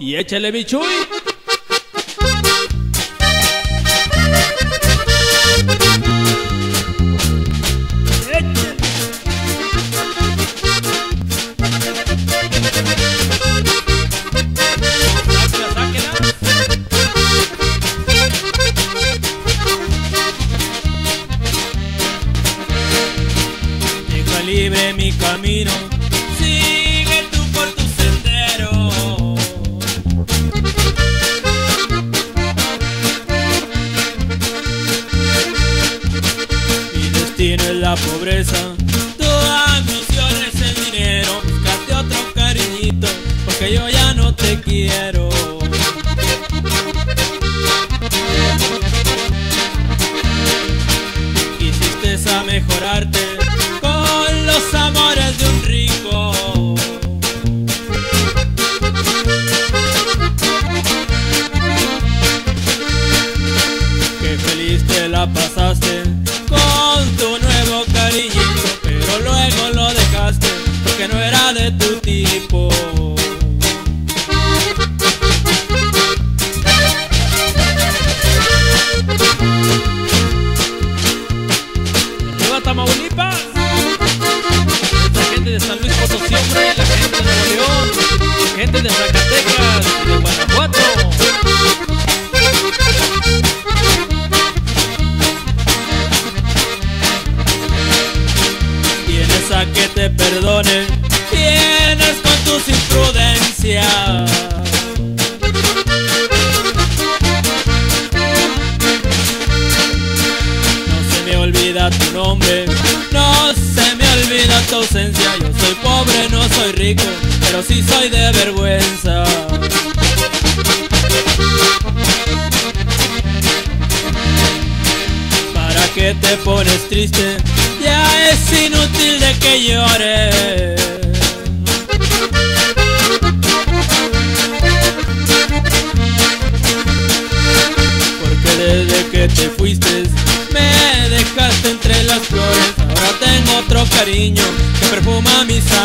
Y échale mi chuy. Libre mi camino, la pobreza, ambición es el dinero. Búscate otro cariñito, porque yo ya no te quiero. Quisiste a mejorarte gente de Zacatecas de Guanajuato. Tienes a que te perdone, tienes con tus imprudencias. No se me olvida tu nombre, no se me olvida tu ausencia. Yo soy pobre, no soy rico, pero sí soy de vergüenza. ¿Para qué te pones triste? Ya es inútil de que llores. Porque desde que te fuiste me dejaste entre las flores. Ahora tengo otro cariño que perfuma mis.